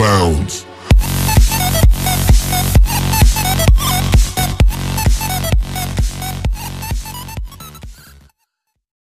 bounds.